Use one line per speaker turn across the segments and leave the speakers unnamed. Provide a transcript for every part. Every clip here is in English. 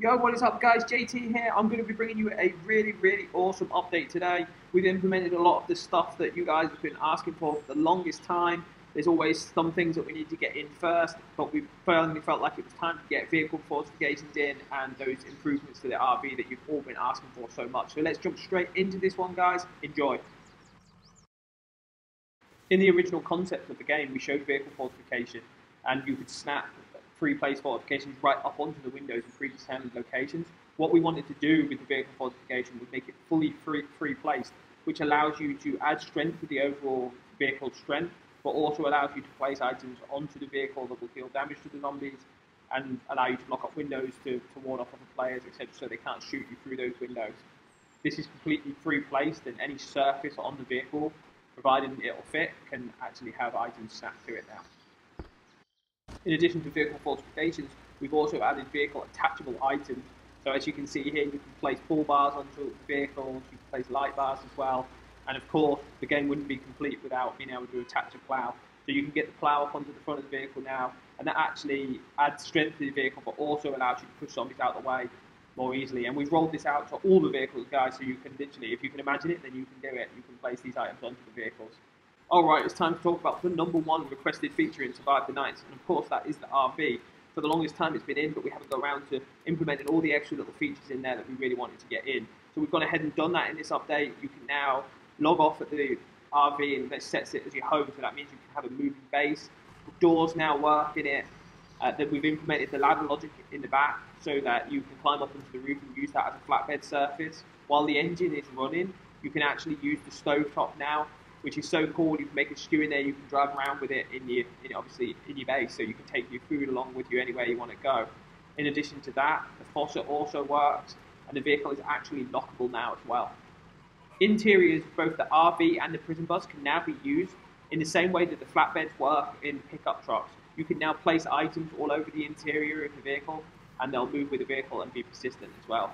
Yo, what is up, guys? JT here. I'm going to be bringing you a really, really awesome update today. We've implemented a lot of the stuff that you guys have been asking for for the longest time. There's always some things that we need to get in first, but we finally felt like it was time to get vehicle fortifications in and those improvements to the RV that you've all been asking for so much. So let's jump straight into this one, guys. Enjoy. In the original concept of the game, we showed vehicle fortification, and you could snap pre-placed fortifications right up onto the windows in predetermined locations. What we wanted to do with the vehicle fortification was make it fully free, free placed, which allows you to add strength to the overall vehicle strength, but also allows you to place items onto the vehicle that will deal damage to the zombies and allow you to lock up windows to, to ward off other players, etc., so they can't shoot you through those windows. This is completely free placed, and any surface on the vehicle, provided it'll fit, can actually have items snapped to it now. In addition to vehicle fortifications, we've also added vehicle attachable items. So as you can see here, you can place pull bars onto vehicles, you can place light bars as well. And of course, the game wouldn't be complete without being able to attach a plow. So you can get the plow up onto the front of the vehicle now, and that actually adds strength to the vehicle, but also allows you to push zombies out of the way more easily. And we've rolled this out to all the vehicles, guys, so you can literally, if you can imagine it, then you can do it. You can place these items onto the vehicles. Alright, it's time to talk about the number one requested feature in Survive the Nights, and of course that is the RV. For the longest time it's been in, but we haven't got around to implementing all the extra little features in there that we really wanted to get in. So we've gone ahead and done that in this update. You can now log off at the RV and that sets it as your home, so that means you can have a moving base. Doors now work in it. Uh, then we've implemented the ladder logic in the back so that you can climb up into the roof and use that as a flatbed surface. While the engine is running, you can actually use the stove top now which is so cool. You can make a stew in there. You can drive around with it in your, in, obviously in your base, so you can take your food along with you anywhere you want to go. In addition to that, the faucet also works, and the vehicle is actually lockable now as well. Interiors both the RV and the prison bus can now be used in the same way that the flatbeds work in pickup trucks. You can now place items all over the interior of the vehicle, and they'll move with the vehicle and be persistent as well.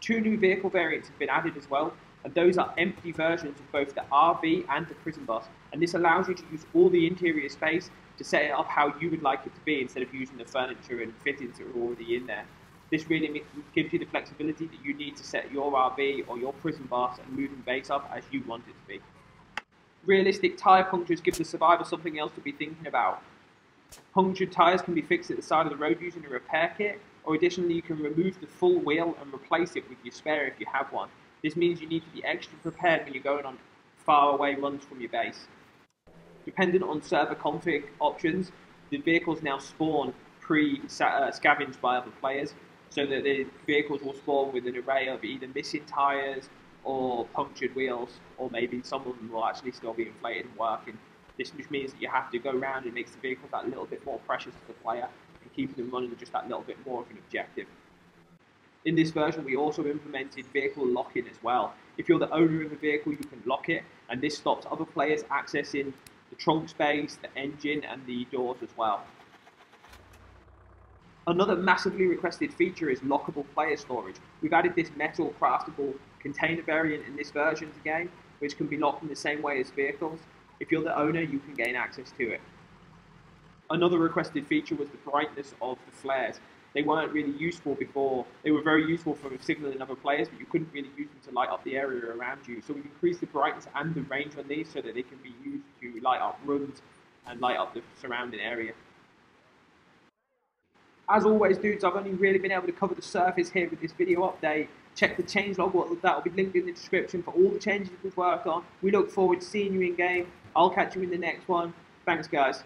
Two new vehicle variants have been added as well, and those are empty versions of both the RV and the prison bus. And this allows you to use all the interior space to set it up how you would like it to be instead of using the furniture and fittings that are already in there. This really gives you the flexibility that you need to set your RV or your prison bus and moving base up as you want it to be. Realistic tyre punctures give the survivor something else to be thinking about. Punctured tyres can be fixed at the side of the road using a repair kit, or additionally you can remove the full wheel and replace it with your spare if you have one. This means you need to be extra prepared when you're going on far away runs from your base. Dependent on server config options, the vehicles now spawn pre-scavenged uh, by other players, so that the vehicles will spawn with an array of either missing tyres or punctured wheels, or maybe some of them will actually still be inflated and working. This means that you have to go around and makes the vehicle that little bit more precious to the player, and keeping them running just that little bit more of an objective. In this version, we also implemented vehicle lock-in as well. If you're the owner of a vehicle, you can lock it, and this stops other players accessing the trunk space, the engine, and the doors as well. Another massively requested feature is lockable player storage. We've added this metal craftable container variant in this version of the game, which can be locked in the same way as vehicles. If you're the owner, you can gain access to it. Another requested feature was the brightness of the flares they weren't really useful before. They were very useful for signaling other players, but you couldn't really use them to light up the area around you. So we've increased the brightness and the range on these so that they can be used to light up rooms and light up the surrounding area. As always, dudes, I've only really been able to cover the surface here with this video update. Check the changelog, that will be linked in the description for all the changes we've worked on. We look forward to seeing you in game. I'll catch you in the next one. Thanks, guys.